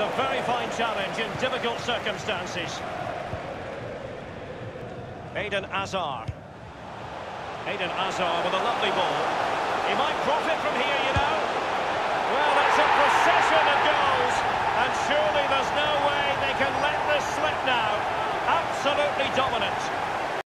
A very fine challenge in difficult circumstances. Eden Hazard. Eden Hazard with a lovely ball. He might profit from here, you know. Well, that's a procession of goals, and surely there's no way they can let this slip now. Absolutely dominant.